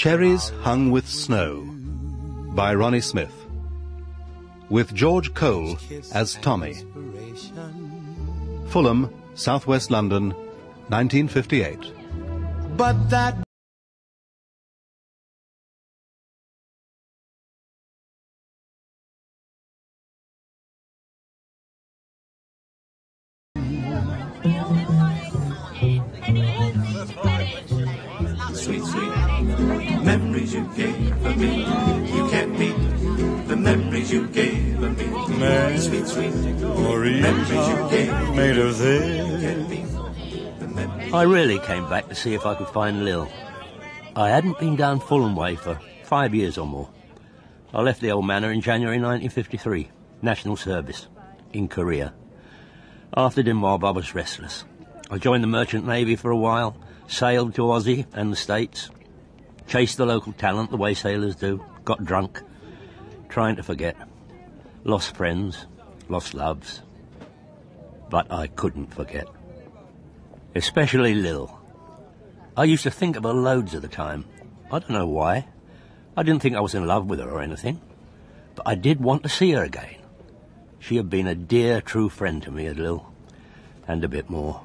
Cherries Hung with Snow by Ronnie Smith. With George Cole as Tommy. Fulham, Southwest London, 1958. But that me. You can't beat the memories you gave me. Sweet, sweet memories you gave made of this. can't beat the memories. I really came back to see if I could find Lil. I hadn't been down Fulham way for five years or more. I left the old manor in January 1953, national service, in Korea. After demob, I was restless. I joined the merchant navy for a while, sailed to Aussie and the States, chased the local talent the way sailors do, got drunk, trying to forget. Lost friends, lost loves. But I couldn't forget. Especially Lil. I used to think of her loads at the time. I don't know why. I didn't think I was in love with her or anything. But I did want to see her again. She had been a dear, true friend to me Lil. And a bit more.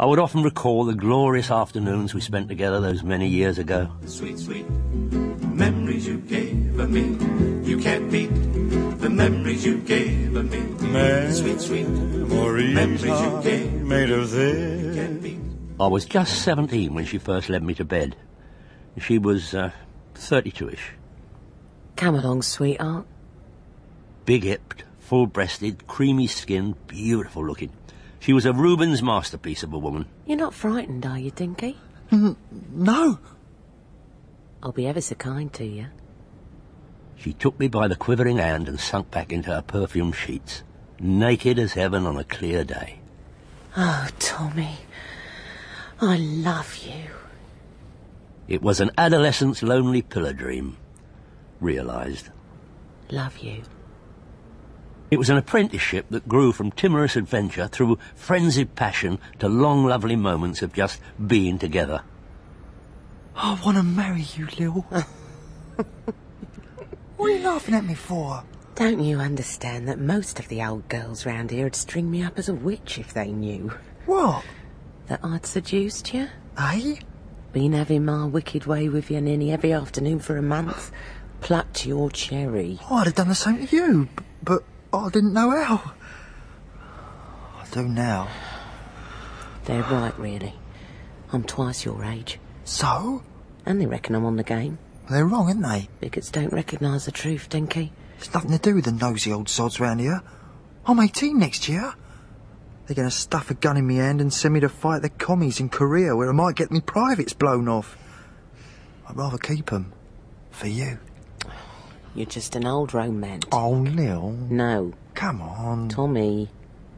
I would often recall the glorious afternoons we spent together those many years ago. Sweet, sweet memories you gave of me. You can't beat the memories you gave of me. Sweet, sweet memories you gave made of this. can't beat. I was just 17 when she first led me to bed. She was uh, 32ish. Come along, sweetheart. Big hipped, full breasted, creamy skinned, beautiful looking. She was a Rubens masterpiece of a woman. You're not frightened, are you, Dinky? No. I'll be ever so kind to you. She took me by the quivering hand and sunk back into her perfume sheets, naked as heaven on a clear day. Oh, Tommy. I love you. It was an adolescent's lonely pillar dream, realised. Love you. It was an apprenticeship that grew from timorous adventure through frenzied passion to long, lovely moments of just being together. I want to marry you, Lil. what are you laughing at me for? Don't you understand that most of the old girls round here would string me up as a witch if they knew What? that I'd seduced you? Eh? Been having my wicked way with you nearly every afternoon for a month. Plucked your cherry. Oh, I'd have done the same to you, b- but Oh, I didn't know how. I do now. They're right, really. I'm twice your age. So? And they reckon I'm on the game. They're wrong, aren't they? Bigots don't recognise the truth, Dinky. It's nothing to do with the nosy old sods round here. I'm 18 next year. They're going to stuff a gun in me hand and send me to fight the commies in Korea where I might get me privates blown off. I'd rather keep 'em. For you. You're just an old romance. Oh, Lil. No, Come on. Tommy.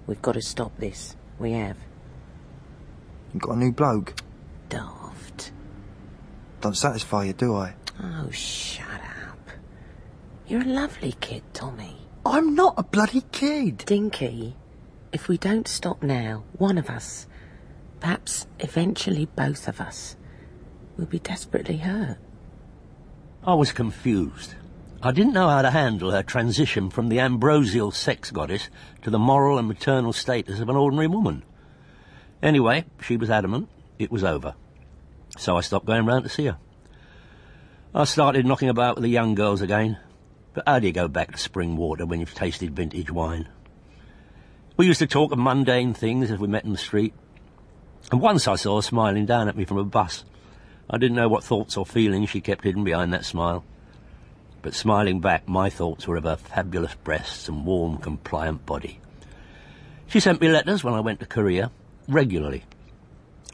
We've got to stop this. We have. You got a new bloke. Daft. Don't satisfy you, do I? Oh, shut up. You're a lovely kid, Tommy. I'm not a bloody kid. Dinky, if we don't stop now, one of us, perhaps eventually both of us, will be desperately hurt. I was confused. I didn't know how to handle her transition from the ambrosial sex goddess to the moral and maternal status of an ordinary woman. Anyway, she was adamant it was over. So I stopped going round to see her. I started knocking about with the young girls again. But how do you go back to spring water when you've tasted vintage wine? We used to talk of mundane things as we met in the street. And once I saw her smiling down at me from a bus. I didn't know what thoughts or feelings she kept hidden behind that smile. But smiling back, my thoughts were of her fabulous breasts and warm, compliant body. She sent me letters when I went to Korea, regularly.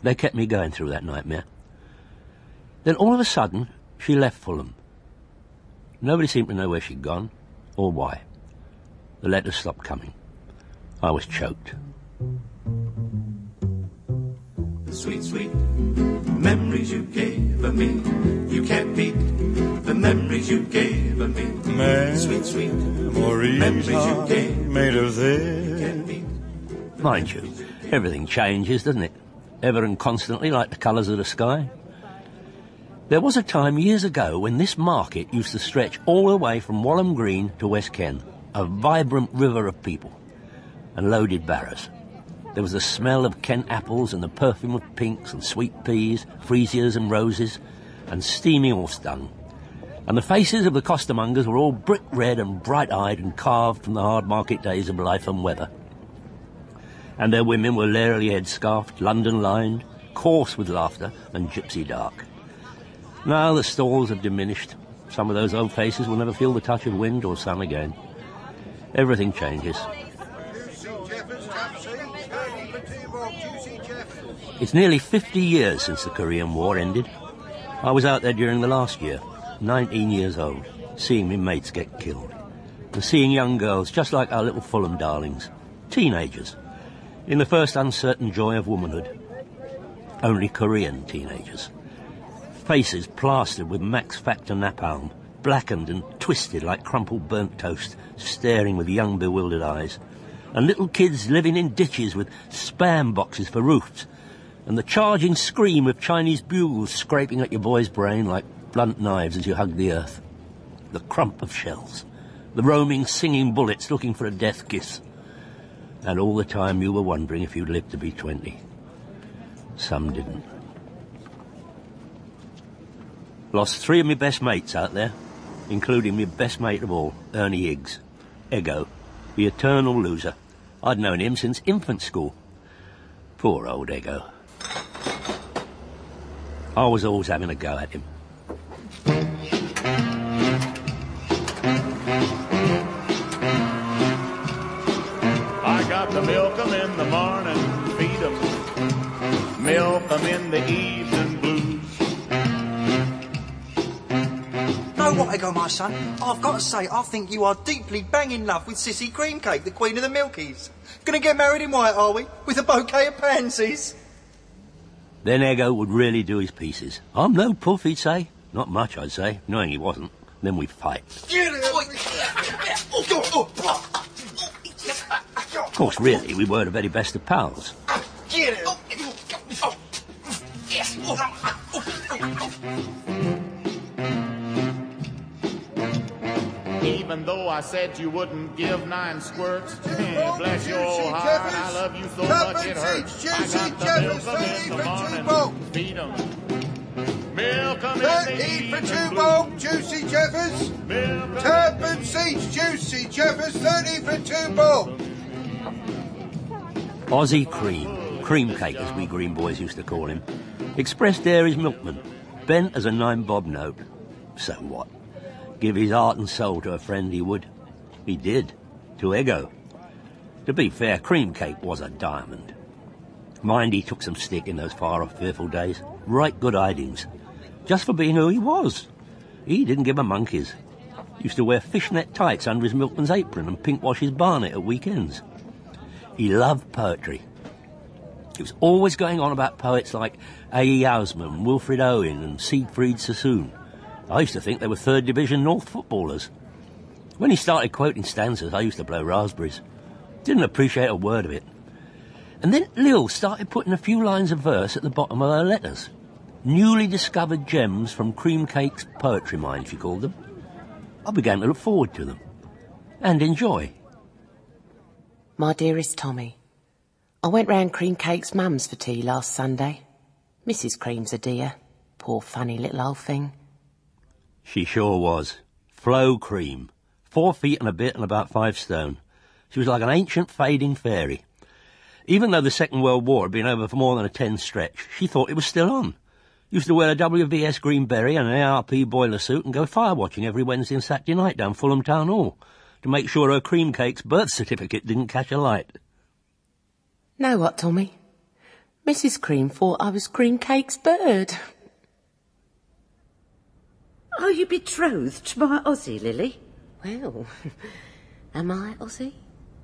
They kept me going through that nightmare. Then all of a sudden, she left Fulham. Nobody seemed to know where she'd gone, or why. The letters stopped coming. I was choked. Sweet, sweet memories you gave of me. You can't beat the memories you gave of me. Sweet, sweet memories you gave made of this. can't beat. Mind you, everything changes, doesn't it? Ever and constantly, like the colours of the sky. There was a time years ago when this market used to stretch all the way from Walham Green to West Ken, a vibrant river of people and loaded barrows. There was the smell of Kent apples and the perfume of pinks and sweet peas, freesias and roses, and steamy horse dung. And the faces of the costermongers were all brick red and bright-eyed and carved from the hard market days of life and weather. And their women were larily headscarfed, London-lined, coarse with laughter, and gypsy dark. Now the stalls have diminished. Some of those old faces will never feel the touch of wind or sun again. Everything changes. It's nearly 50 years since the Korean War ended. I was out there during the last year, 19 years old, seeing my mates get killed. And seeing young girls just like our little Fulham darlings, teenagers, in the first uncertain joy of womanhood. Only Korean teenagers faces plastered with Max Factor napalm, blackened and twisted like crumpled burnt toast, staring with young bewildered eyes. And little kids living in ditches with spam boxes for roofs. And the charging scream of Chinese bugles scraping at your boy's brain like blunt knives as you hug the earth. The crump of shells. The roaming, singing bullets looking for a death kiss. And all the time you were wondering if you'd live to be 20. Some didn't. Lost three of my best mates out there, including my best mate of all, Ernie Higgs. Ego, the eternal loser. I'd known him since infant school. Poor old Ego. I was always having a go at him. I got to milk 'em in the morning, feed 'em, milk 'em in the evening blues. Know what, Ego, my son? I've got to say, I think you are deeply bang in love with Sissy Creamcake, the Queen of the Milkies. Gonna get married in white, are we? With a bouquet of pansies? Then Ego would really do his pieces. I'm no puff, he'd say. Not much, I'd say, knowing he wasn't. Then we'd fight. Of course, really, we were the very best of pals. Even though I said you wouldn't give nine squirts, bless your old heart, I love you so much it hurts. I got to milk 'em in the morning, feed 'em, milk 'em in the Thirty for two evening bob. Juicy Jaffas. Milk 'em Turpin Seeds Juicy Jaffas, 30 for two bob. Ossie Cream, cream cake as we green boys used to call him. Express Dairy's milkman, bent as a nine bob note. So what? Give his heart and soul to a friend he would. He did, to Ego. To be fair, cream cake was a diamond. Mind he took some stick in those far off fearful days. Right good idings. Just for being who he was. He didn't give a monkey's. Used to wear fishnet tights under his milkman's apron and pink wash his barnet at weekends. He loved poetry. He was always going on about poets like A.E. Housman, Wilfred Owen, and Siegfried Sassoon. I used to think they were third division North footballers. When he started quoting stanzas, I used to blow raspberries. Didn't appreciate a word of it. And then Lil started putting a few lines of verse at the bottom of her letters. Newly discovered gems from Cream Cake's poetry mine, she called them. I began to look forward to them. And enjoy. My dearest Tommy, I went round Cream Cake's mum's for tea last Sunday. Mrs. Cream's a dear. Poor funny little old thing. She sure was. Flo Cream. Four feet and a bit and about five stone. She was like an ancient fading fairy. Even though the Second World War had been over for more than a ten stretch, she thought it was still on. Used to wear a WVS green berry and an ARP boiler suit and go fire watching every Wednesday and Saturday night down Fulham Town Hall to make sure her cream cake's birth certificate didn't catch a light. Know what, Tommy? Mrs. Cream thought I was Cream Cake's bird. Are you betrothed to my Ossie, Lily? Well, am I, Ossie?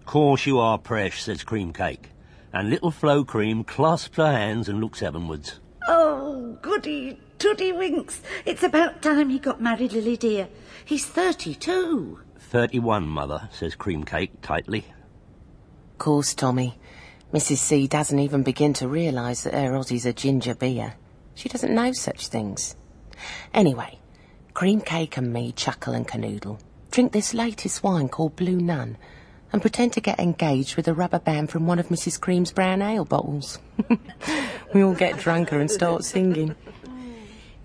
Course you are, Presh, says Cream Cake. And little Flo Cream clasps her hands and looks heavenwards. Oh, goody, toody winks. It's about time he got married, Lily dear. He's 32. Thirty-one, mother, says Cream Cake tightly. Course, Tommy. Mrs. C doesn't even begin to realise that her Ossie's a ginger beer. She doesn't know such things. Anyway, cream cake and me chuckle and canoodle, drink this latest wine called Blue Nun, and pretend to get engaged with a rubber band from one of Mrs. Cream's brown ale bottles. we all get drunker and start singing.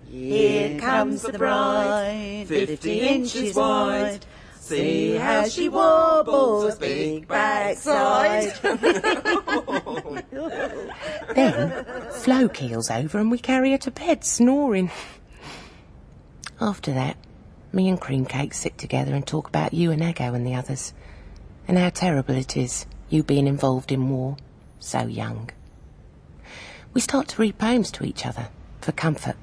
Here comes the bride, fifty inches wide. See how she wobbles, big backside. Then Flo keels over and we carry her to bed snoring. After that, me and Cream Cake sit together and talk about you and Ego and the others, and how terrible it is, you being involved in war, so young. We start to read poems to each other, for comfort.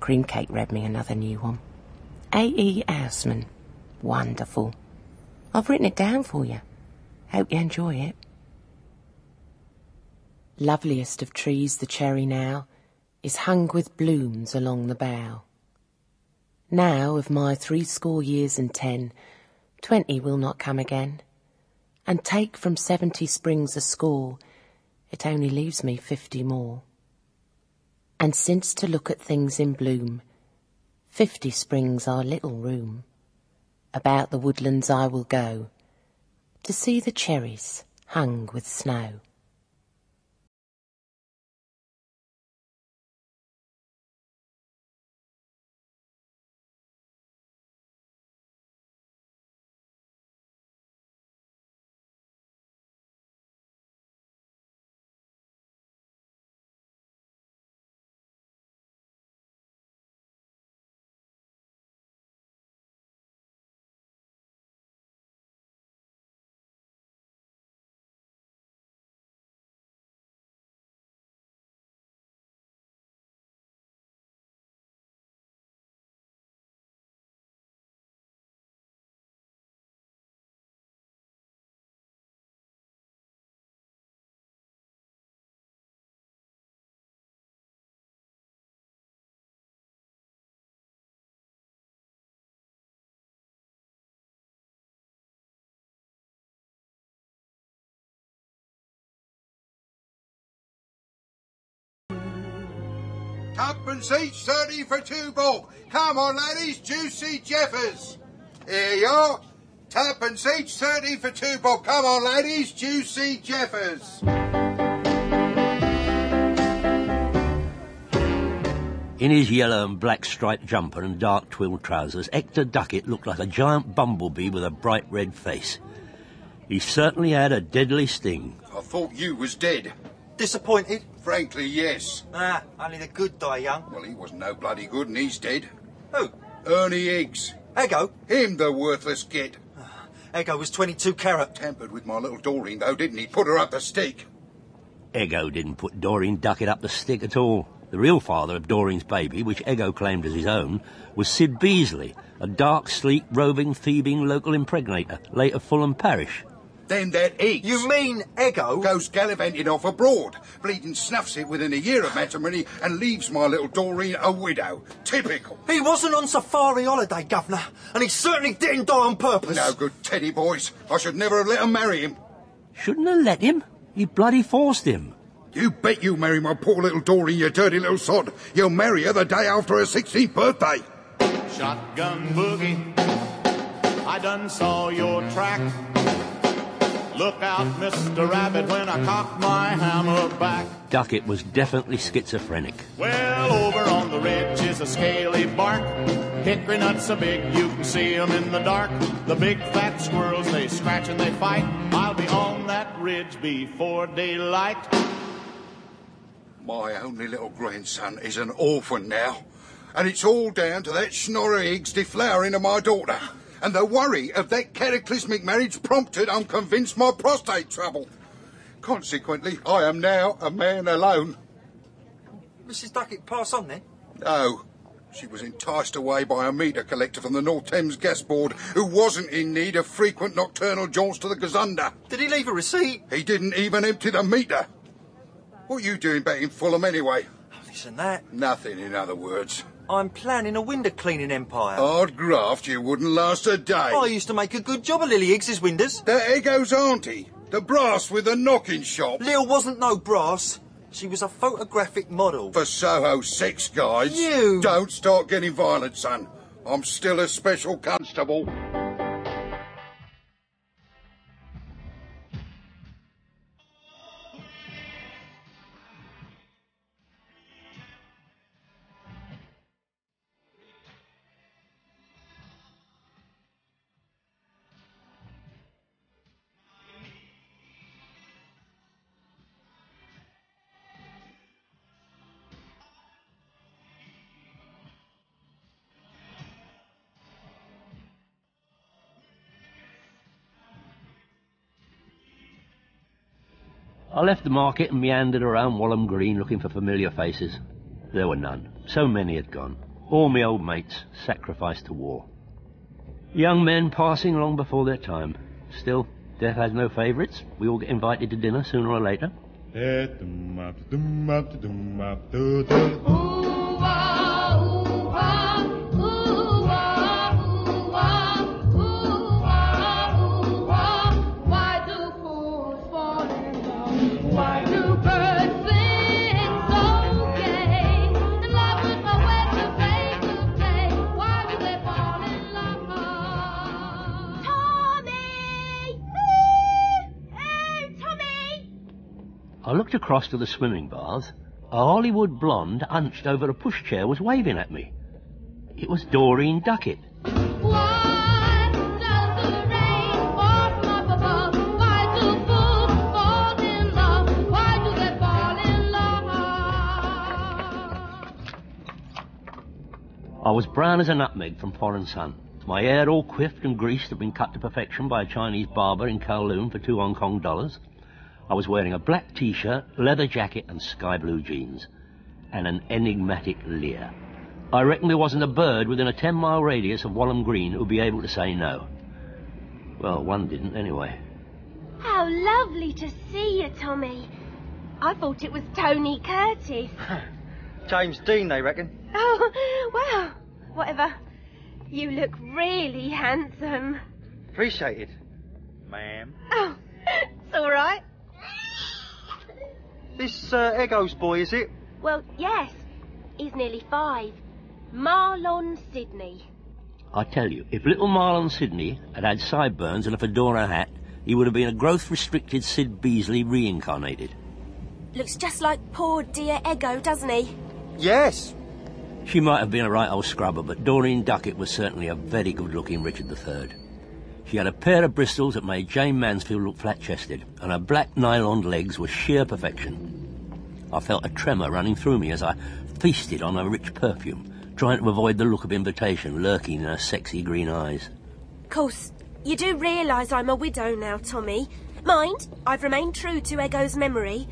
Cream Cake read me another new one. A.E. Housman. Wonderful. I've written it down for you. Hope you enjoy it. Loveliest of trees the cherry now is hung with blooms along the bough. Now of my threescore years and ten, twenty will not come again, and take from seventy springs a score, it only leaves me fifty more. And since to look at things in bloom, fifty springs are little room, about the woodlands I will go, to see the cherries hung with snow. Tuppence each, 30 for two bob. Come on, laddies, juicy Jaffas. Here you are. Tuppence each, 30 for two bob. Come on, ladies, juicy Jaffas. In his yellow and black striped jumper and dark twill trousers, Hector Duckett looked like a giant bumblebee with a bright red face. He certainly had a deadly sting. I thought you was dead. Disappointed? Frankly, yes. Ah, only the good die young. Well, he wasn't no bloody good and he's dead. Who? Ernie Higgs. Ego? Him the worthless git. Ego was 22 carat. Tampered with my little Doreen, though, didn't he? Put her up the stick. Ego didn't put Doreen Duckett up the stick at all. The real father of Doreen's baby, which Ego claimed as his own, was Sid Beasley, a dark, sleek, roving, thieving local impregnator, late of Fulham Parish. Then that Higgs. You mean Ego? Goes gallivanting off abroad, bleeding snuffs it within a year of matrimony, and leaves my little Doreen a widow. Typical. He wasn't on safari holiday, Governor, and he certainly didn't die on purpose. No good teddy boys. I should never have let let 'em marry him. Shouldn't have let him. He bloody forced him. You bet you marry my poor little Doreen, you dirty little sod. You'll marry her the day after her 16th birthday. Shotgun boogie, I done saw your track. Look out, Mr. Rabbit, when I cock my hammer back. Duckett was definitely schizophrenic. Well, over on the ridge is a scaly bark. Hickory nuts are big you can see 'em in the dark. The big fat squirrels, they scratch and they fight. I'll be on that ridge before daylight. My only little grandson is an orphan now. And it's all down to that schnorrer Higgs deflowering of my daughter. And the worry of that cataclysmic marriage prompted, I'm convinced, my prostate trouble. Consequently, I am now a man alone. Mrs. Duckett pass on then? No. She was enticed away by a meter collector from the North Thames Gas Board who wasn't in need of frequent nocturnal jaunts to the Gazunder. Did he leave a receipt? He didn't even empty the meter. What are you doing back in Fulham anyway? Listen, that. Nothing, in other words. I'm planning a window cleaning empire. Hard graft, you wouldn't last a day. I used to make a good job of Lily Higgs's windows. That Ego's auntie. The brass with the knocking shop. Lil wasn't no brass. She was a photographic model. For Soho sex guys. You- Don't start getting violent, son. I'm still a special constable. I left the market and meandered around Walham Green looking for familiar faces. There were none. So many had gone. All my old mates sacrificed to war. Young men passing long before their time. Still, death has no favourites. We all get invited to dinner sooner or later. Why across to the swimming baths. A Hollywood blonde hunched over a pushchair was waving at me. It was Doreen Duckett. Why does the rain fall from up above? Why do fools fall in love? Why do they fall in love? I was brown as a nutmeg from foreign sun. My hair all quiffed and greased had been cut to perfection by a Chinese barber in Kowloon for two Hong Kong dollars. I was wearing a black t-shirt, leather jacket and sky blue jeans. And an enigmatic leer. I reckon there wasn't a bird within a ten mile radius of Walham Green who'd be able to say no. Well, one didn't anyway. How lovely to see you, Tommy. I thought it was Tony Curtis. James Dean, they reckon. Oh, well, whatever. You look really handsome. Appreciate it, Ma'am. Oh, it's all right. This uh, Ego's boy, is it? Well, yes. He's nearly five. Marlon Sydney. I tell you, if little Marlon Sydney had had sideburns and a fedora hat, he would have been a growth-restricted Sid Beasley reincarnated. Looks just like poor dear Ego, doesn't he? Yes. She might have been a right old scrubber, but Doreen Duckett was certainly a very good-looking Richard III. She had a pair of bristles that made Jayne Mansfield look flat-chested, and her black nylon legs were sheer perfection. I felt a tremor running through me as I feasted on her rich perfume, trying to avoid the look of invitation lurking in her sexy green eyes. Of course, you do realise I'm a widow now, Tommy. Mind, I've remained true to Ego's memory.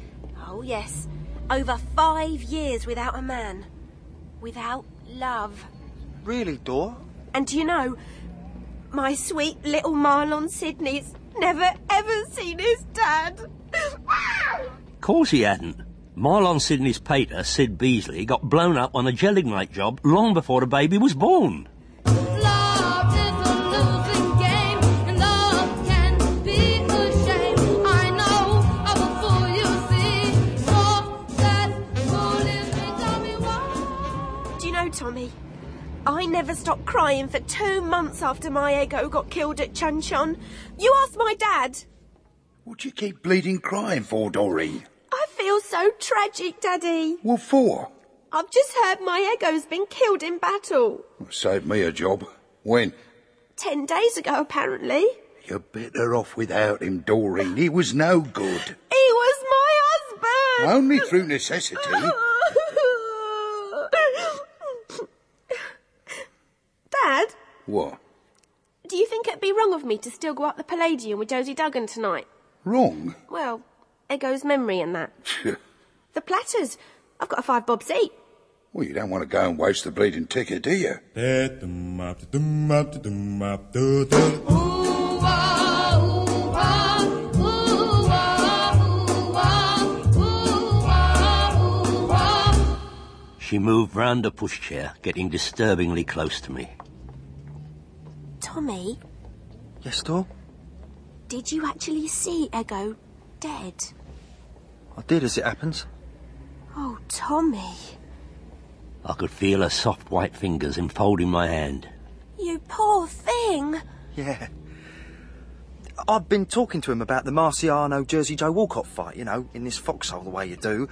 Oh, yes. Over five years without a man. Without love. Really, Dor? And do you know, my sweet little Marlon Sydney's never ever seen his dad. Of course he hadn't. Marlon Sydney's pater, Sid Beasley, got blown up on a gelignite job long before the baby was born. I never stopped crying for two months after my ego got killed at Chunchon. You asked my dad. What do you keep bleeding crying for, Doreen? I feel so tragic, Daddy. What for? I've just heard my ego's been killed in battle. Saved me a job. When? Ten days ago, apparently. You're better off without him, Doreen. He was no good. He was my husband. Only through necessity. Dad, What? do you think it'd be wrong of me to still go up the Palladium with Josie Duggan tonight? Wrong? Well, Ego's memory and that. The platters. I've got a five bob seat. Well, you don't want to go and waste the bleeding ticket, do you? She moved round a pushchair, getting disturbingly close to me. Tommy, Yes, Dor? did you actually see Ego dead? I did, as it happens. Oh, Tommy. I could feel her soft white fingers enfolding my hand. You poor thing. Yeah. I've been talking to him about the Marciano Jersey Joe Walcott fight, you know, in this foxhole the way you do.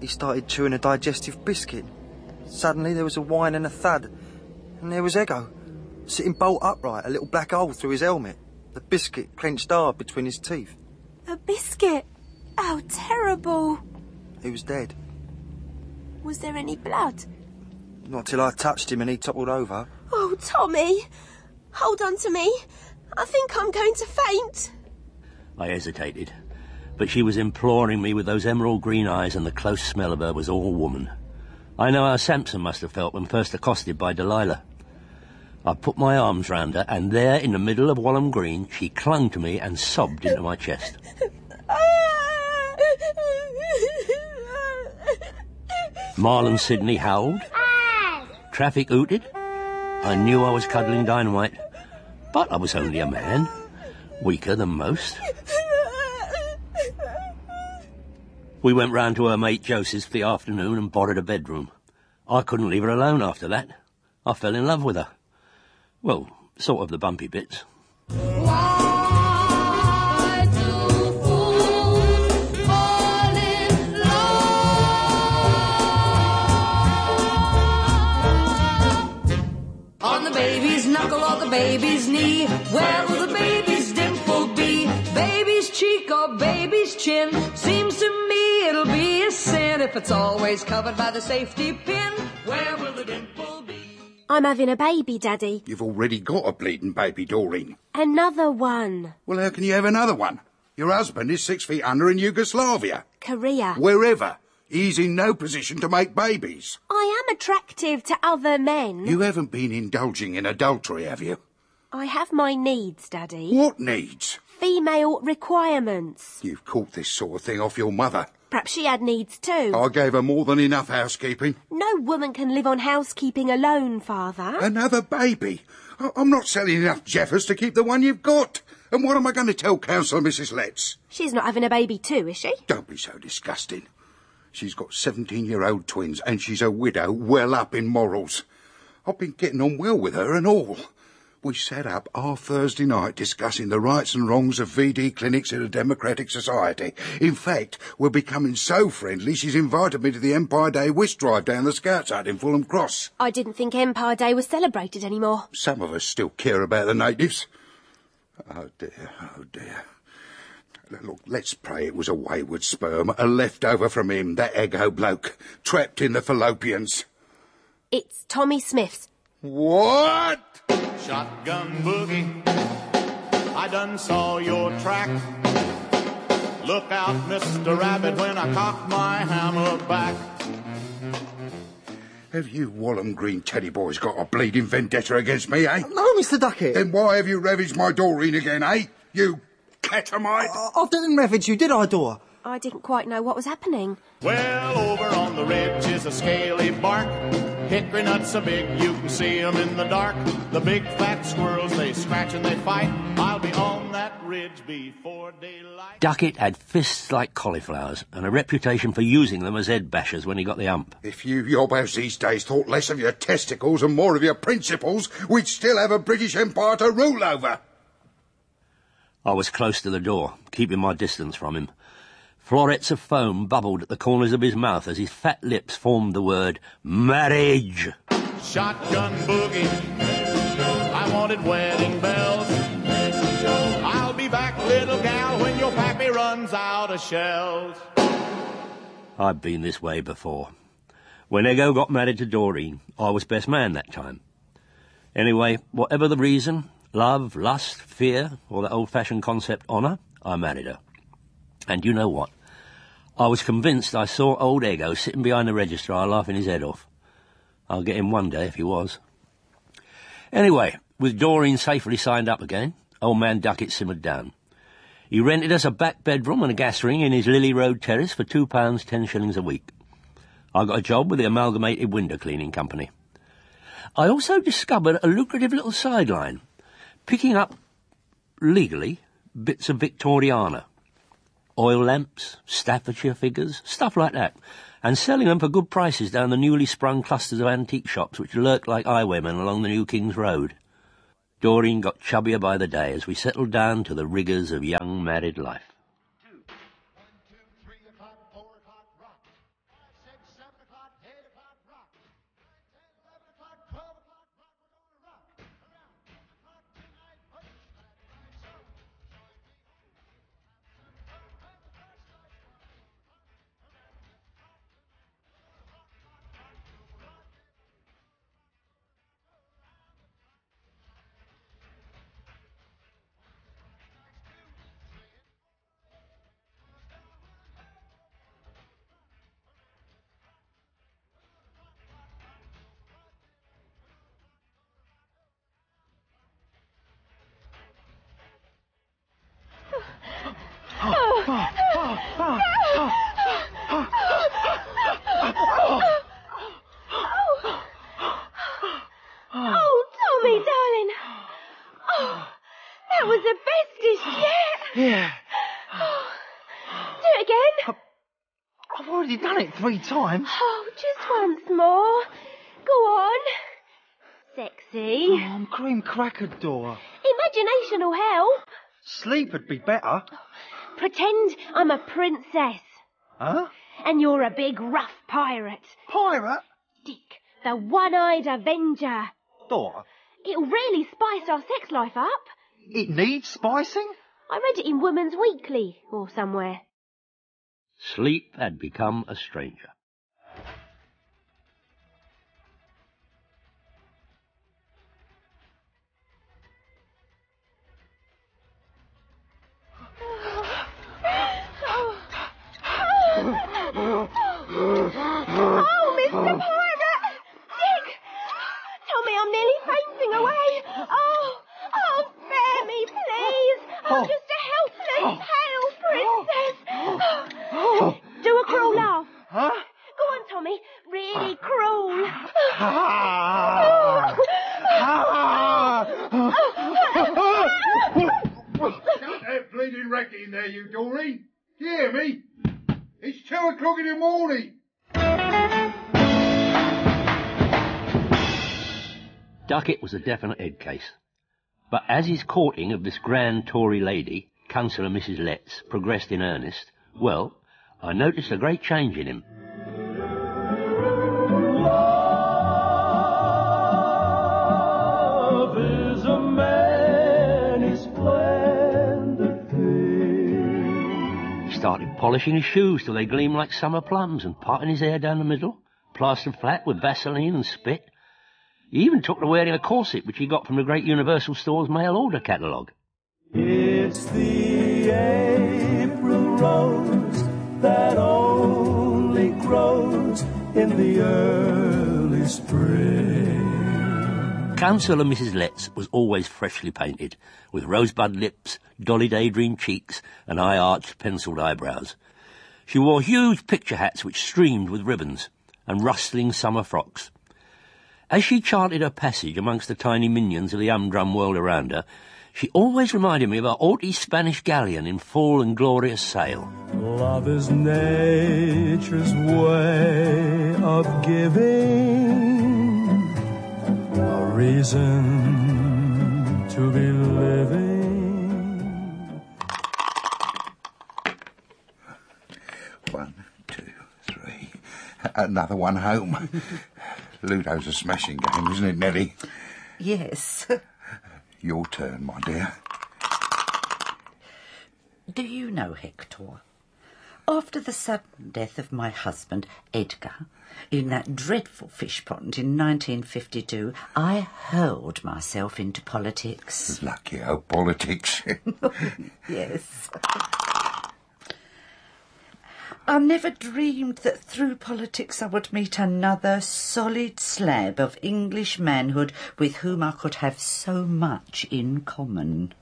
He started chewing a digestive biscuit. Suddenly there was a whine and a thud. And there was Ego, sitting bolt upright, a little black hole through his helmet. The biscuit clenched hard between his teeth. A biscuit. How terrible. He was dead. Was there any blood? Not till I touched him and he toppled over. Oh, Tommy. Hold on to me. I think I'm going to faint. I hesitated, but she was imploring me with those emerald green eyes, and the close smell of her was all woman. I know how Samson must have felt when first accosted by Delilah. I put my arms round her, and there in the middle of Walham Green, she clung to me and sobbed into my chest. Marlon Sydney howled. Traffic hooted. I knew I was cuddling dynamite, but I was only a man, weaker than most. We went round to her mate Joseph's for the afternoon and borrowed a bedroom. I couldn't leave her alone after that. I fell in love with her. Well, sort of the bumpy bits. On the baby's knuckle or the baby's knee, where will the baby's dimple be? Baby's cheek or baby's chin? Seems to me it'll be a sin if it's always covered by the safety pin. Where will the dimple? I'm having a baby, Daddy. You've already got a bleeding baby, Doreen. Another one. Well, how can you have another one? Your husband is six feet under in Yugoslavia. Korea. Wherever. He's in no position to make babies. I am attractive to other men. You haven't been indulging in adultery, have you? I have my needs, Daddy. What needs? Female requirements. You've caught this sort of thing off your mother. Perhaps she had needs too. I gave her more than enough housekeeping. No woman can live on housekeeping alone, Father. Another baby. I- I'm not selling enough Jaffas to keep the one you've got. And what am I going to tell Councillor Mrs. Letts? She's not having a baby too, is she? Don't be so disgusting. She's got 17 year old twins and she's a widow well up in morals. I've been getting on well with her and all. We sat up our Thursday night discussing the rights and wrongs of VD clinics in a democratic society. In fact, we're becoming so friendly she's invited me to the Empire Day whist drive down the Scouts Hut in Fulham Cross. I didn't think Empire Day was celebrated anymore. Some of us still care about the natives. Oh dear, oh dear. Look, let's pray it was a wayward sperm, a leftover from him, that ego bloke, trapped in the fallopians. It's Tommy Smith's. What? Shotgun boogie. I done saw your track. Look out, Mr. Rabbit, when I cock my hammer back. Have you Walham Green teddy boys got a bleeding vendetta against me, eh? No, Mr. Duckett. Then why have you ravaged my Doreen again, eh? You catamite? I, I didn't ravage you, did I, Dora? I didn't quite know what was happening. Well, over on the ridge is a scaly bark. Hickory nuts are big, you can see 'em in the dark. The big fat squirrels, they scratch and they fight. I'll be on that ridge before daylight. Duckett had fists like cauliflowers and a reputation for using them as head bashers when he got the ump. If you yobos these days thought less of your testicles and more of your principles, we'd still have a British Empire to rule over. I was close to the door, keeping my distance from him. Florets of foam bubbled at the corners of his mouth as his fat lips formed the word marriage. Shotgun boogie. I wanted wedding bells. I'll be back, little gal, when your pappy runs out of shells. I'd been this way before. When Ego got married to Doreen, I was best man that time. Anyway, whatever the reason, love, lust, fear, or that old-fashioned concept honour, I married her. And you know what? I was convinced I saw old Ego sitting behind the registrar laughing his head off. I'll get him one day if he was. Anyway, with Doreen safely signed up again, old man Duckett simmered down. He rented us a back bedroom and a gas ring in his Lillie Road terrace for two pounds ten shillings a week. I got a job with the Amalgamated Window Cleaning Company. I also discovered a lucrative little sideline, picking up, legally, bits of Victoriana. Oil lamps, Staffordshire figures, stuff like that. And selling them for good prices down the newly sprung clusters of antique shops which lurked like highwaymen along the New King's Road. Doreen got chubbier by the day as we settled down to the rigours of young married life. Done it three times. Oh, just once more. Go on. Sexy. Oh, I'm cream cracker door. Imagination will help. Sleep would be better. Pretend I'm a princess Huh? and you're a big rough pirate. Pirate? Dick, the one-eyed avenger. Dor. It'll really spice our sex life up. It needs spicing? I read it in Woman's Weekly or somewhere. Sleep had become a stranger. Oh, Mr. Pirate! Dick! Tommy, I'm nearly fainting away. Oh, oh, spare me, please. I'm Oh. just a helpless, pale princess. Do a. Huh? Go on, Tommy. Really cruel. Ah! Shut that bleeding racket in there, you Doreen. You hear me? It's two o'clock in the morning. Duckett was a definite head case. But as his courting of this grand Tory lady, Councillor Mrs. Letts, progressed in earnest, well, I noticed a great change in him. Love is a many splendid thing. He started polishing his shoes till they gleamed like summer plums and parting his hair down the middle, plastered flat with Vaseline and spit. He even took to wearing a corset which he got from the great Universal Store's mail order catalogue. It's the April rose that only grows in the early spring. Councillor Mrs. Letts was always freshly painted, with rosebud lips, dolly daydream cheeks, and high-arched pencilled eyebrows. She wore huge picture hats which streamed with ribbons, and rustling summer frocks. As she chanted her passage amongst the tiny minions of the humdrum world around her, she always reminded me of a haughty Spanish galleon in full and glorious sail. Love is nature's way of giving a reason to be living. One, two, three. Another one home. Ludo's a smashing game, isn't it, Nellie? Yes. Your turn, my dear. Do you know, Hector? After the sudden death of my husband, Edgar, in that dreadful fish pond in 1952, I hurled myself into politics. Lucky old politics. Yes. I never dreamed that through politics I would meet another solid slab of English manhood with whom I could have so much in common.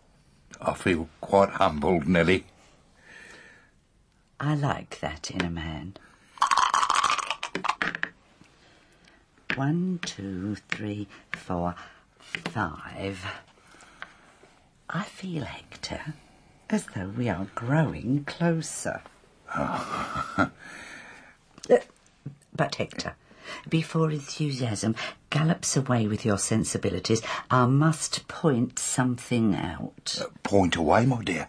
I feel quite humbled, Nellie. I like that in a man. One, two, three, four, five. I feel, Hector, as though we are growing closer. Uh, but Hector, before enthusiasm gallops away with your sensibilities, I must point something out. Point away, my dear.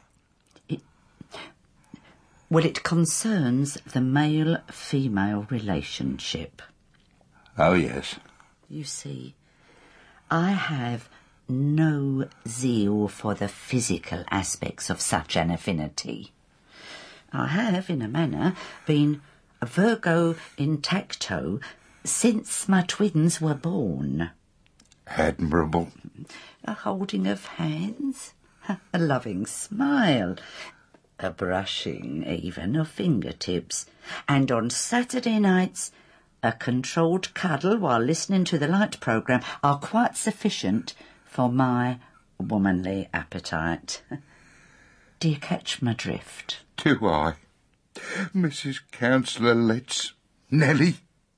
Well, it concerns the male female relationship. Oh, yes. You see, I have no zeal for the physical aspects of such an affinity. I have, in a manner, been a Virgo intacto since my twins were born. Admirable. A holding of hands, a loving smile, a brushing even of fingertips, and on Saturday nights, a controlled cuddle while listening to the light programme are quite sufficient for my womanly appetite. Do you catch my drift? Do I? Mrs. Councillor Letts, Nellie,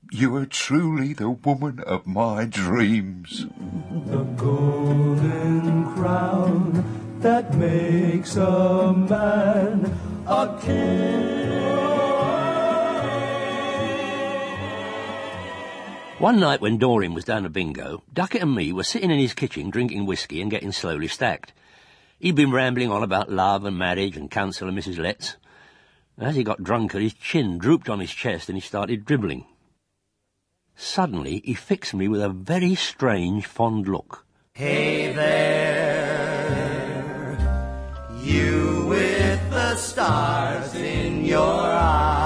you are truly the woman of my dreams. The golden crown that makes a man a king. One night when Doreen was down at bingo, Duckett and me were sitting in his kitchen drinking whiskey and getting slowly stacked. He'd been rambling on about love and marriage and Council and Mrs. Letts. As he got drunker, his chin drooped on his chest and he started dribbling. Suddenly, he fixed me with a very strange, fond look. Hey there, you with the stars in your eyes.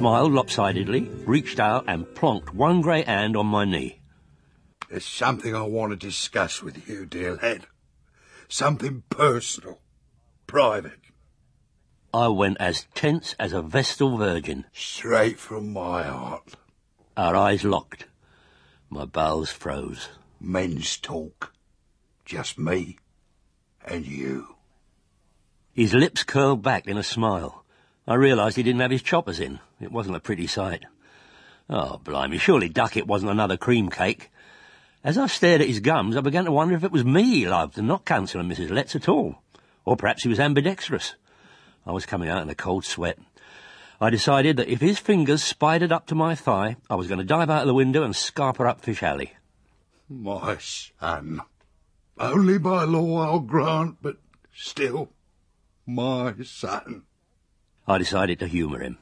Smiled lopsidedly, reached out and plonked one grey hand on my knee. There's something I want to discuss with you, dear lad. Something personal, private, I went as tense as a Vestal Virgin. straight from my heart. Our eyes locked. My bowels froze. Men's talk. Just me and you. His lips curled back in a smile. I realised he didn't have his choppers in. It wasn't a pretty sight. Oh, blimey, surely Duckett wasn't another cream cake. As I stared at his gums, I began to wonder if it was me he loved and not Councillor Mrs. Letts at all. Or perhaps he was ambidextrous. I was coming out in a cold sweat. I decided that if his fingers spidered up to my thigh, I was going to dive out of the window and scarper up Fish Alley. My son. Only by law I'll grant, but still, my son. I decided to humour him.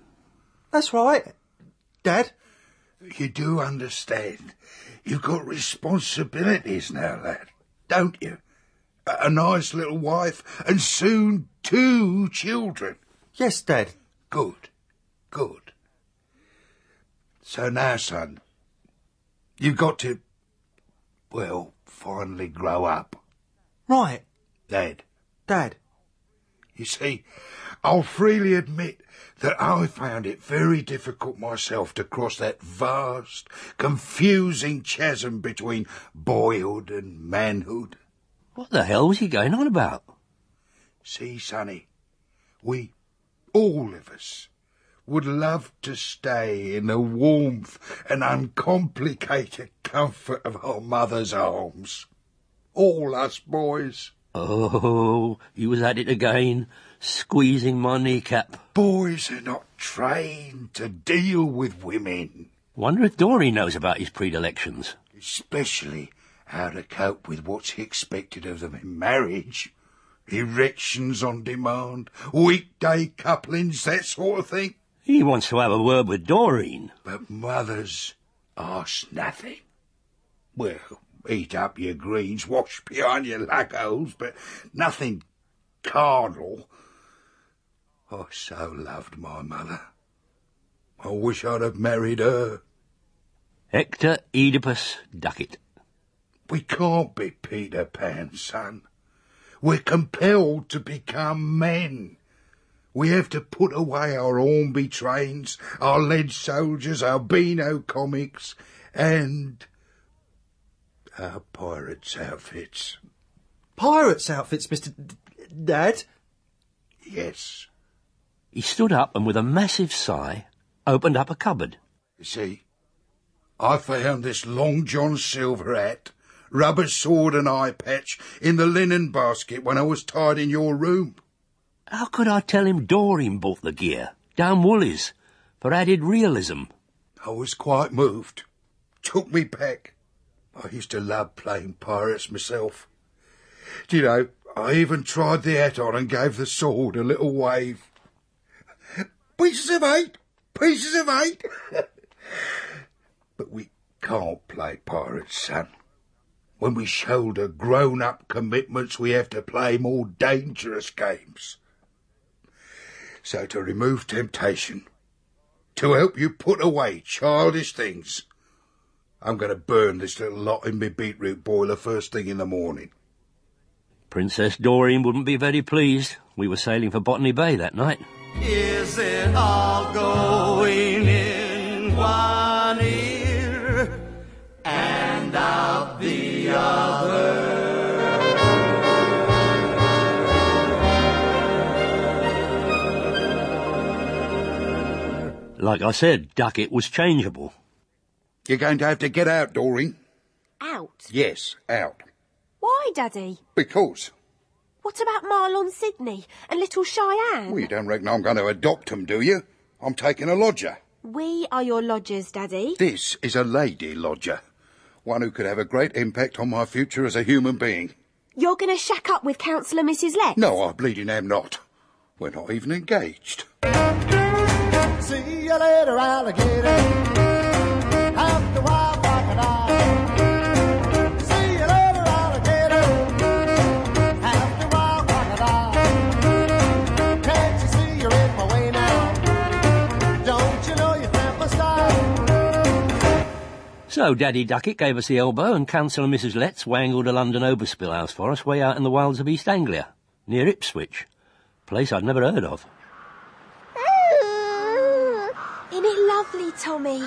That's right. Dad? You do understand. You've got responsibilities now, lad, don't you? A, a nice little wife and soon two children. Yes, Dad. Good, good. So now, son, you've got to, well, finally grow up. Right. Dad, Dad. you see, I'll freely admit that I found it very difficult myself to cross that vast, confusing chasm between boyhood and manhood. What the hell was he going on about? See, Sonny, we, all of us, would love to stay in the warmth and uncomplicated comfort of our mother's arms. All us boys. Oh, he was at it again, squeezing my kneecap. Boys are not trained to deal with women, Wonder if Dory knows about his predilections. especially how to cope with what's expected of them in marriage. Erections on demand, weekday couplings, that sort of thing. He wants to have a word with Doreen. But mothers ask nothing. Well, eat up your greens, wash behind your lugholes, but nothing cardinal. I so loved my mother. I wish I'd have married her. Hector Oedipus Duckett. We can't be Peter Pan, son. We're compelled to become men. We have to put away our Hornby trains, our lead soldiers, our Beano comics, and our pirates' outfits. Pirates' outfits, Mr. D- Dad? Yes. He stood up and with a massive sigh opened up a cupboard. You see, I found this Long John Silver hat, rubber sword and eye patch in the linen basket when I was tidying your room. How could I tell him Doreen bought the gear? Down Woolies. For added realism. I was quite moved. Took me back. I used to love playing pirates myself. Do you know, I even tried the hat on and gave the sword a little wave. Pieces of eight! Pieces of eight! but we can't play pirates, son. When we shoulder grown-up commitments, we have to play more dangerous games. So to remove temptation, to help you put away childish things, I'm going to burn this little lot in my beetroot boiler first thing in the morning. Princess Doreen wouldn't be very pleased. We were sailing for Botany Bay that night. Is it all going in one ear and out the other? Like I said, Duckett was changeable. You're going to have to get out, Doreen. Out. Yes, out. Why, Daddy? Because. What about Marlon Sydney and little Cheyenne? Well, you don't reckon I'm going to adopt 'em, do you? I'm taking a lodger. We are your lodgers, Daddy. This is a lady lodger. One who could have a great impact on my future as a human being. You're going to shack up with Councillor Mrs. Letts? No, I bleeding am not. We're not even engaged. See you later, alligator. So Daddy Duckett gave us the elbow and Councillor Mrs. Letts wangled a London overspill house for us way out in the wilds of East Anglia, near Ipswich. Place I'd never heard of. Isn't it lovely, Tommy?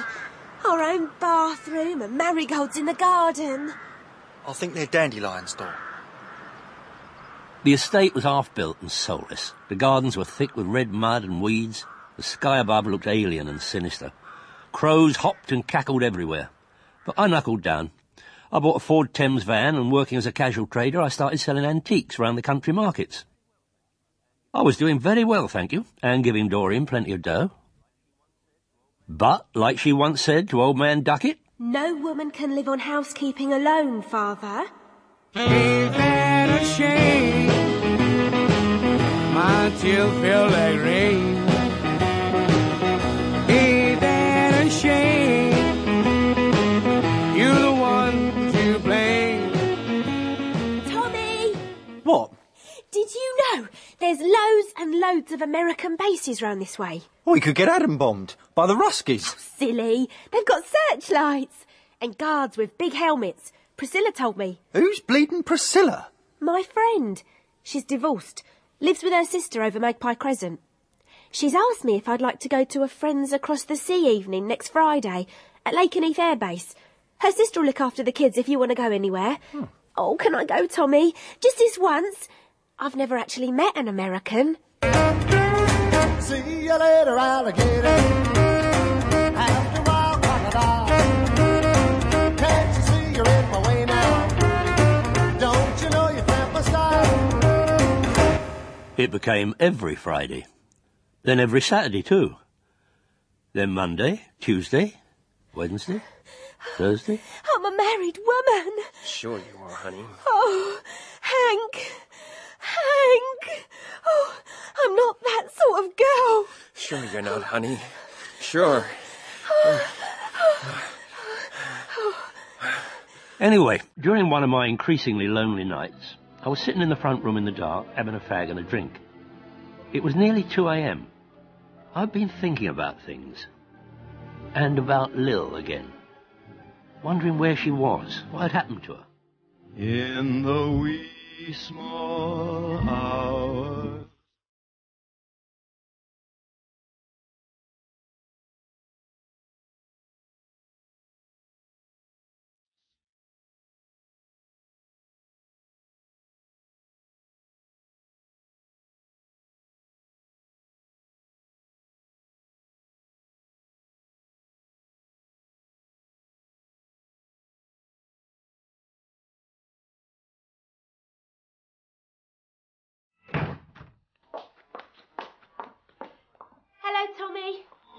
Our own bathroom and marigolds in the garden. I think they're dandelions, Dor. The estate was half built and soulless. The gardens were thick with red mud and weeds. The sky above looked alien and sinister. Crows hopped and cackled everywhere. But I knuckled down. I bought a Ford Thames van and working as a casual trader I started selling antiques round the country markets. I was doing very well, thank you, and giving Doreen plenty of dough. But, like she once said to old man Duckett, No woman can live on housekeeping alone, Father. Ain't that a shame? My tears feel like rain. There's loads and loads of American bases round this way? Oh, we could get atom bombed by the Ruskies. Oh, silly. They've got searchlights and guards with big helmets. Priscilla told me. Who's bleeding Priscilla? My friend. She's divorced. Lives with her sister over Magpie Crescent. She's asked me if I'd like to go to a Friends Across the Sea evening next Friday at Lakenheath Air Base. Her sister will look after the kids if you want to go anywhere. Hmm. Oh, can I go, Tommy? Just this once. I've never actually met an American. See you later, alligator. After a while, crocodile. Can't you see you're in my way now? Don't you know you cramp my style? it became every Friday. Then every Saturday, too. Then Monday, Tuesday, Wednesday, Thursday. I'm a married woman. Sure you are, honey. Oh, Hank. Hank. Oh, I'm not that sort of girl. Sure you're not, honey. Sure. Anyway, during one of my increasingly lonely nights, I was sitting in the front room in the dark, having a fag and a drink. It was nearly 2 a.m. I'd been thinking about things. And about Lil again. Wondering where she was, what had happened to her. In the wee small hours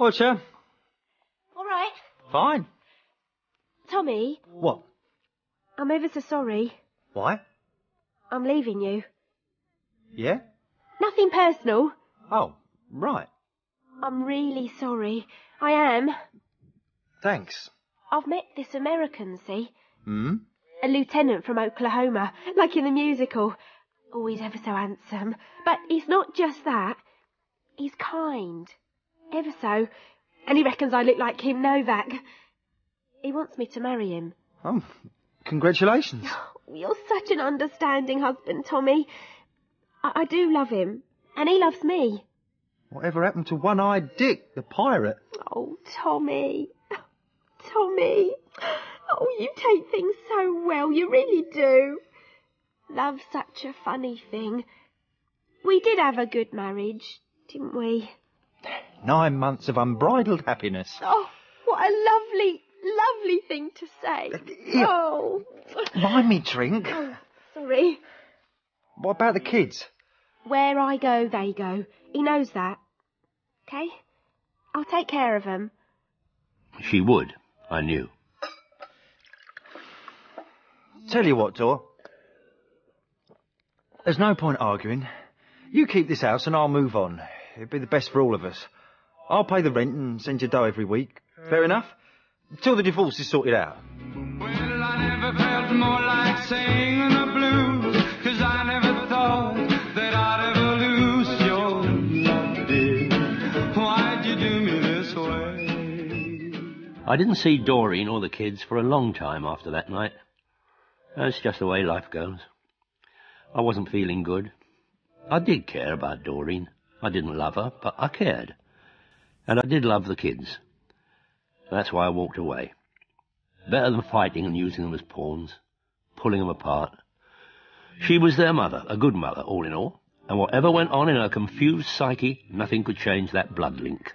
Tommy. Watcher. All right. Fine. Tommy, What? I'm ever so sorry. Why? I'm leaving you. Yeah? Nothing personal. Oh, right. I'm really sorry. I am. Thanks. I've met this American, see? Hmm? A lieutenant from Oklahoma, like in the musical. Oh, he's ever so handsome. But he's not just that. He's kind. Ever so. And he reckons I look like Kim Novak. He wants me to marry him. Um, oh, congratulations. You're such an understanding husband, Tommy. I, I do love him. And he loves me. Whatever happened to One-Eyed Dick, the pirate? Oh, Tommy. Tommy. Oh, you take things so well. You really do. Love's such a funny thing. We did have a good marriage, didn't we? Nine months of unbridled happiness. Oh, what a lovely, lovely thing to say. Uh, oh. Mind me drink. oh, sorry. What about the kids? Where I go, they go. He knows that. Okay? I'll take care of them. She would, I knew. Tell you what, Dor. There's no point arguing. You keep this house and I'll move on. It'd be the best for all of us. I'll pay the rent and send you dough every week. Fair enough? Till the divorce is sorted out. never felt more like singing the blues. Cause I never thought that I'd ever lose your love, dear. Why'd you do me this way? I didn't see Doreen or the kids for a long time after that night. That's just the way life goes. I wasn't feeling good. I did care about Doreen. I didn't love her, but I cared. And I did love the kids. That's why I walked away. Better than fighting and using them as pawns, pulling them apart. She was their mother, a good mother, all in all, and whatever went on in her confused psyche, nothing could change that blood link.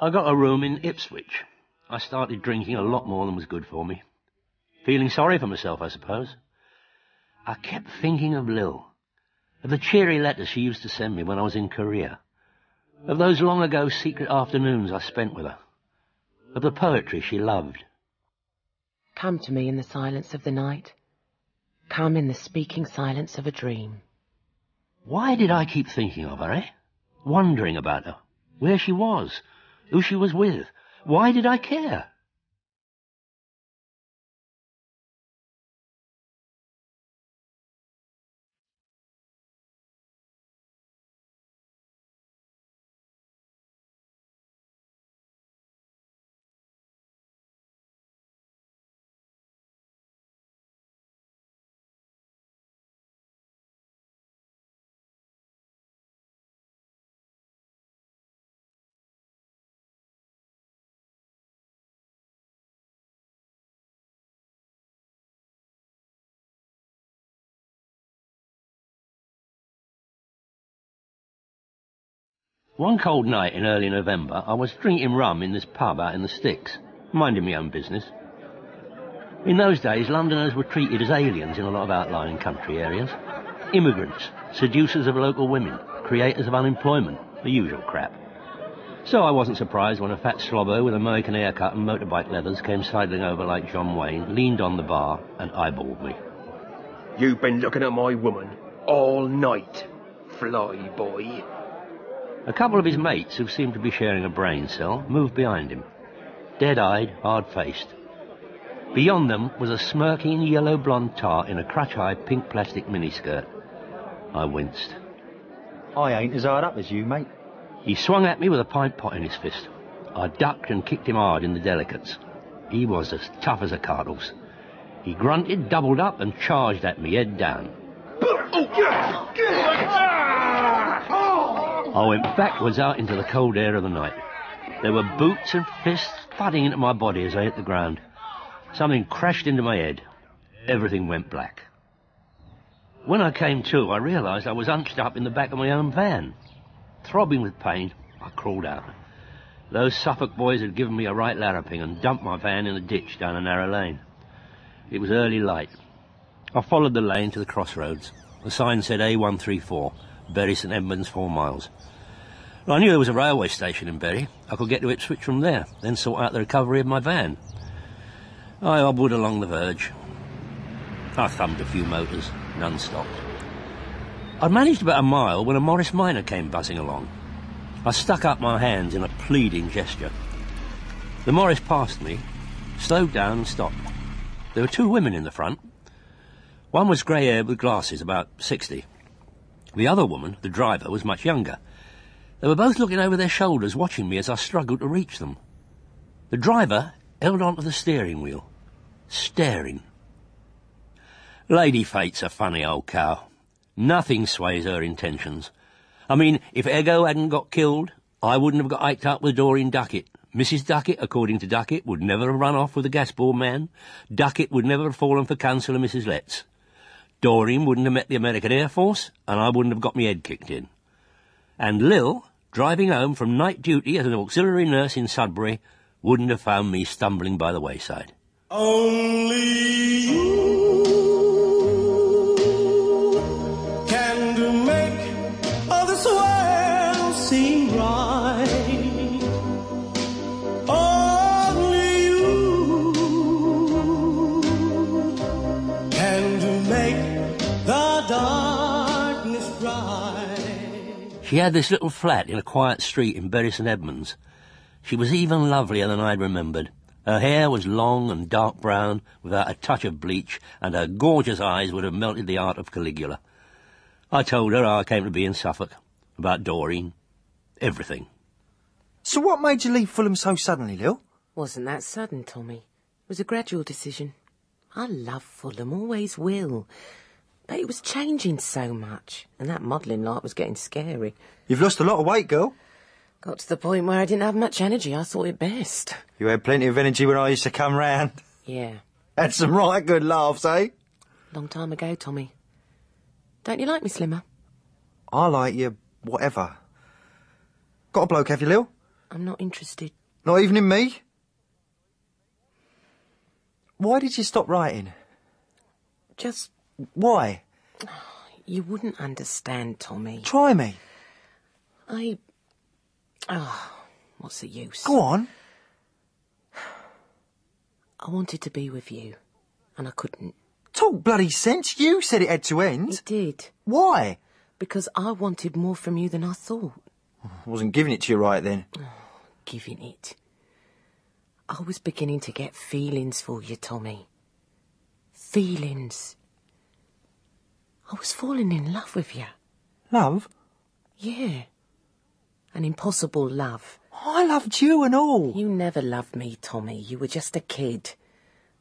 I got a room in Ipswich. I started drinking a lot more than was good for me. Feeling sorry for myself, I suppose. I kept thinking of Lil, of the cheery letters she used to send me when I was in Korea, of those long ago secret afternoons I spent with her, of the poetry she loved. Come to me in the silence of the night. Come in the speaking silence of a dream. Why did I keep thinking of her, eh? Wondering about her, where she was, who she was with. Why did I care? One cold night in early November, I was drinking rum in this pub out in the sticks, minding my own business. In those days, Londoners were treated as aliens in a lot of outlying country areas. Immigrants, seducers of local women, creators of unemployment, the usual crap. So I wasn't surprised when a fat slobber with American haircut and motorbike leathers came sidling over like John Wayne, leaned on the bar, and eyeballed me. You've been looking at my woman all night, fly boy. A couple of his mates, who seemed to be sharing a brain cell, moved behind him. Dead-eyed, hard-faced. Beyond them was a smirking yellow blonde tart in a crutch-high pink plastic miniskirt. I winced. I ain't as hard up as you, mate. He swung at me with a pint pot in his fist. I ducked and kicked him hard in the delicates. He was as tough as a cartles. He grunted, doubled up, and charged at me, head down. Oh, I went backwards out into the cold air of the night. There were boots and fists thudding into my body as I hit the ground. Something crashed into my head. Everything went black. When I came to, I realised I was hunched up in the back of my own van. Throbbing with pain, I crawled out. Those Suffolk boys had given me a right larraping and dumped my van in a ditch down a narrow lane. It was early light. I followed the lane to the crossroads. The sign said A134, Bury St Edmunds, four miles. Well, I knew there was a railway station in Bury. I could get to Ipswich from there, then sort out the recovery of my van. I hobbled along the verge. I thumbed a few motors, none stopped. I'd managed about a mile when a Morris Minor came buzzing along. I stuck up my hands in a pleading gesture. The Morris passed me, slowed down and stopped. There were two women in the front. One was grey-haired with glasses, about 60. The other woman, the driver, was much younger. They were both looking over their shoulders, watching me as I struggled to reach them. The driver held on to the steering wheel, staring. Lady Fate's a funny old cow. Nothing sways her intentions. I mean, if Ego hadn't got killed, I wouldn't have got ached up with Doreen Duckett. Mrs. Duckett, according to Duckett, would never have run off with the gas man. Duckett would never have fallen for Councillor Mrs. Letts. Doreen wouldn't have met the American Air Force, and I wouldn't have got my head kicked in. And Lil, driving home from night duty as an auxiliary nurse in Sudbury, wouldn't have found me stumbling by the wayside. Only you She had this little flat in a quiet street in Bury St Edmunds. She was even lovelier than I'd remembered. Her hair was long and dark brown, without a touch of bleach, and her gorgeous eyes would have melted the art of Caligula. I told her how I came to be in Suffolk, about Doreen, everything. So what made you leave Fulham so suddenly, Lil? Wasn't that sudden, Tommy? It was a gradual decision. I love Fulham, always will. But it was changing so much, and that modelling light was getting scary. You've lost a lot of weight, girl. Got to the point where I didn't have much energy. I thought it best. You had plenty of energy when I used to come round. Yeah, Had some right good laughs, eh? long time ago, Tommy. Don't you like me slimmer? I like you, whatever. Got a bloke, have you, Lil? I'm not interested. Not even in me? Why did you stop writing? Just Why? you wouldn't understand, Tommy. Try me. I. Oh, what's the use? Go on. I wanted to be with you, and I couldn't. Talk bloody sense. You said it had to end. It did. Why? Because I wanted more from you than I thought. I wasn't giving it to you right then. Oh, giving it. I was beginning to get feelings for you, Tommy. Feelings. I was falling in love with you. Love? Yeah. An impossible love. I loved you and all. You never loved me, Tommy. You were just a kid.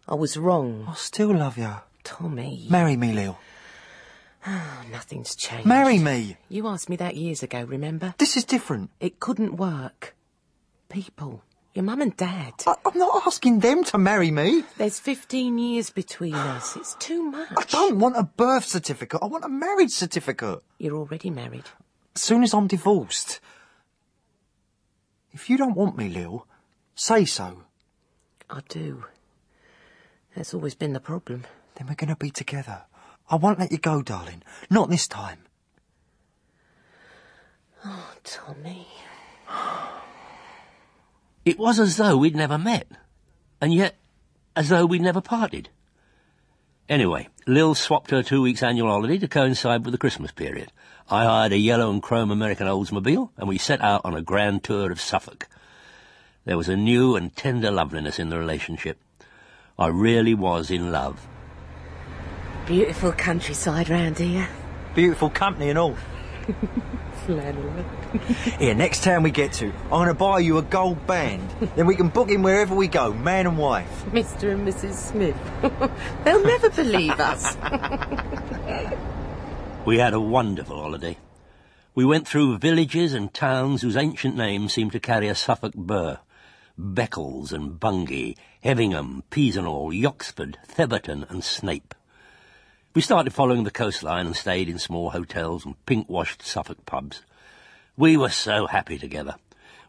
I was wrong. I still love you. Tommy. Marry me, Lil. Ah, nothing's changed. Marry me. You asked me that years ago, remember? This is different. It couldn't work. People. Your mum and dad. I, I'm not asking them to marry me. There's 15 years between us. It's too much. I don't want a birth certificate. I want a marriage certificate. You're already married. As soon as I'm divorced. If you don't want me, Lil, say so. I do. That's always been the problem. Then we're going to be together. I won't let you go, darling. Not this time. Oh, Tommy. It was as though we'd never met, and yet as though we'd never parted. Anyway, Lil swapped her two weeks annual holiday to coincide with the Christmas period. I hired a yellow and chrome American Oldsmobile, and we set out on a grand tour of Suffolk. There was a new and tender loveliness in the relationship. I really was in love. Beautiful countryside round here. Beautiful company and all. Flannel. Here, next town we get to, I'm going to buy you a gold band. then we can book in wherever we go, man and wife. Mr. and Mrs. Smith. They'll never believe us. We had a wonderful holiday. We went through villages and towns whose ancient names seemed to carry a Suffolk burr. Beccles and Bungay, Hevingham, Peasenhall, Yoxford, Theberton and Snape. We started following the coastline and stayed in small hotels and pink-washed Suffolk pubs. We were so happy together.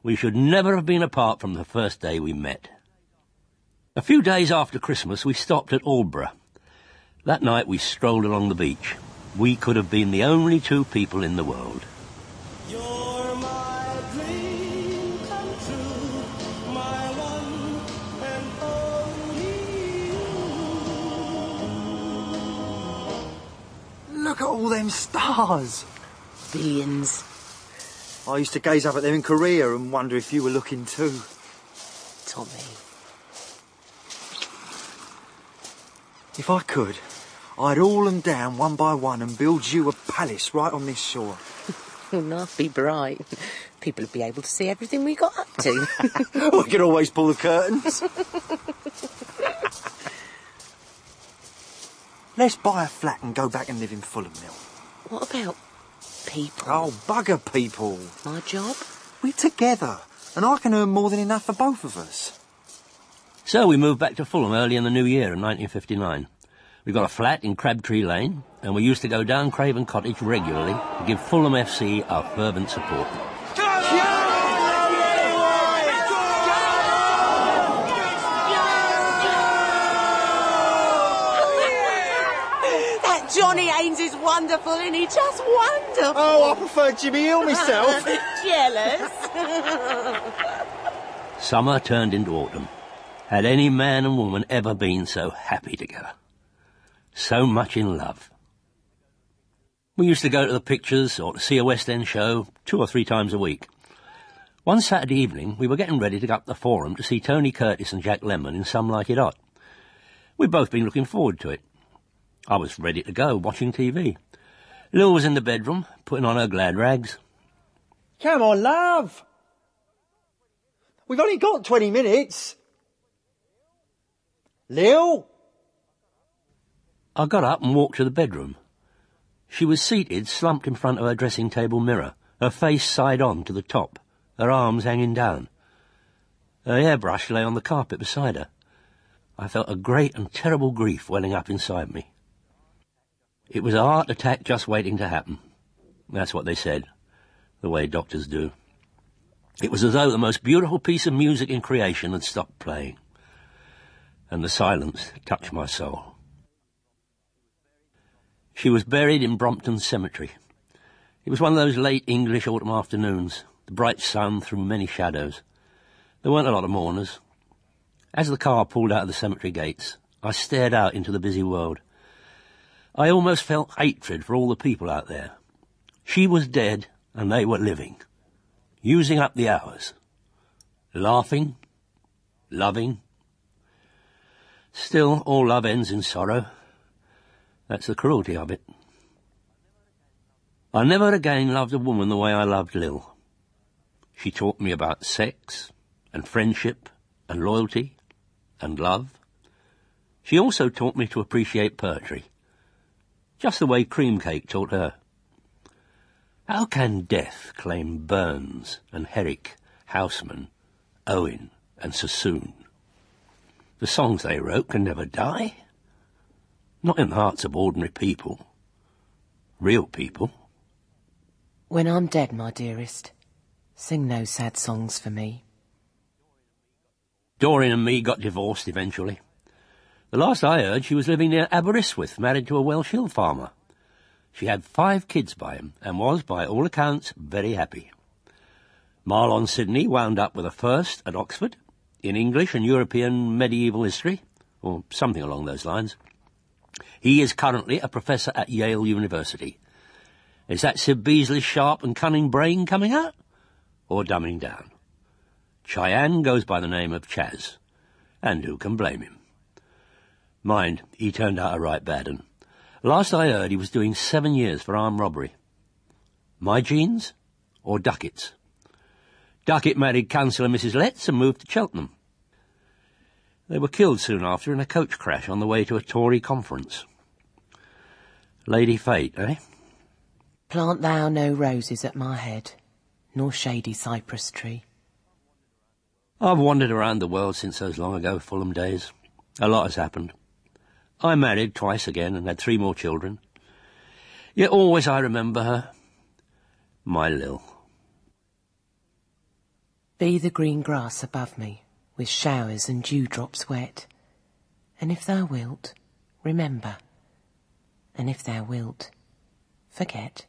We should never have been apart from the first day we met. A few days after Christmas, we stopped at Aldeburgh. That night we strolled along the beach. We could have been the only two people in the world. Look at all them stars. Billions. I used to gaze up at them in Korea and wonder if you were looking too. Tommy. If I could, I'd haul them down one by one and build you a palace right on this shore. Wouldn't that be bright? People would be able to see everything we got up to. we could always pull the curtains. Let's buy a flat and go back and live in Fulham Mill. what about people? Oh, bugger people. My job? We're together, and I can earn more than enough for both of us. So we moved back to Fulham early in the new year in 1959. We got a flat in Crabtree Lane, and we used to go down Craven Cottage regularly to give Fulham FC our fervent support. That Johnny Haynes is wonderful, isn't he? Just wonderful. Oh, I prefer Jimmy Hill myself. Jealous. Summer turned into autumn. Had any man and woman ever been so happy together? So much in love. We used to go to the pictures or to see a West End show two or three times a week. One Saturday evening, we were getting ready to go up the Forum to see Tony Curtis and Jack Lemmon in Some Like It Hot. We'd both been looking forward to it. I was ready to go, watching TV. Lil was in the bedroom, putting on her glad rags. Come on, love. We've only got 20 minutes. Lil? I got up and walked to the bedroom. She was seated, slumped in front of her dressing table mirror, her face side on to the top, her arms hanging down. Her hairbrush lay on the carpet beside her. I felt a great and terrible grief welling up inside me. It was a heart attack just waiting to happen. That's what they said, the way doctors do. It was as though the most beautiful piece of music in creation had stopped playing, and the silence touched my soul. She was buried in Brompton Cemetery. It was one of those late English autumn afternoons, the bright sun through many shadows. There weren't a lot of mourners. As the car pulled out of the cemetery gates, I stared out into the busy world. I almost felt hatred for all the people out there. She was dead, and they were living, using up the hours, laughing, loving. Still, all love ends in sorrow. That's the cruelty of it. I never again loved a woman the way I loved Lil. She taught me about sex, and friendship, and loyalty, and love. She also taught me to appreciate poetry, just the way Cream Cake taught her. How can death claim Burns and Herrick, Housman, Owen and Sassoon? The songs they wrote can never die. Not in the hearts of ordinary people. Real people. When I'm dead, my dearest, sing no sad songs for me. Doreen and me got divorced eventually. The last I heard, she was living near Aberystwyth, married to a Welsh hill farmer. She had five kids by him, and was, by all accounts, very happy. Marlon Sydney wound up with a first at Oxford, in English and European medieval history, or something along those lines. He is currently a professor at Yale University. Is that Sid Beasley's sharp and cunning brain coming out? Or dumbing down? Cheyenne goes by the name of Chaz. And who can blame him? Mind, he turned out a right bad un. Last I heard, he was doing seven years for armed robbery. My genes? Or Duckett's? Duckett married Councillor Mrs. Letts and moved to Cheltenham. They were killed soon after in a coach crash on the way to a Tory conference. Lady Fate, eh? Plant thou no roses at my head, nor shady cypress tree. I've wandered around the world since those long ago Fulham days. A lot has happened. I married twice again and had three more children. Yet always I remember her. My Lil. Be the green grass above me, with showers and dewdrops wet. And if thou wilt, remember. And if thou wilt, forget.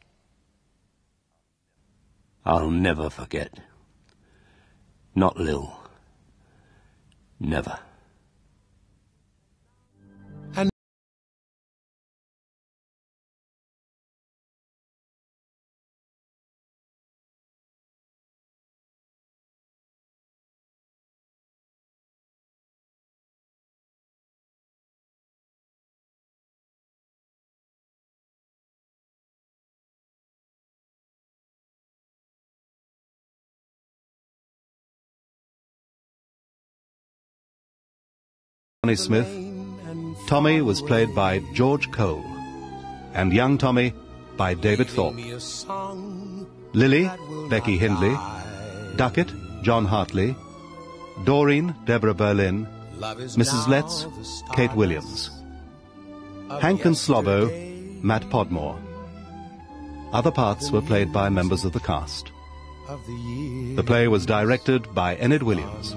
I'll never forget. Not Lil. Never. Ronnie Smith, Tommy was played by George Cole, and young Tommy by David Thorpe. Lily, Becky Hindley, Duckett, John Hartley, Doreen, Deborah Berlin, Mrs. Letts, Kate Williams. Hank and Slobbo, Matt Podmore. Other parts were played by members of the cast. The play was directed by Enyd Williams.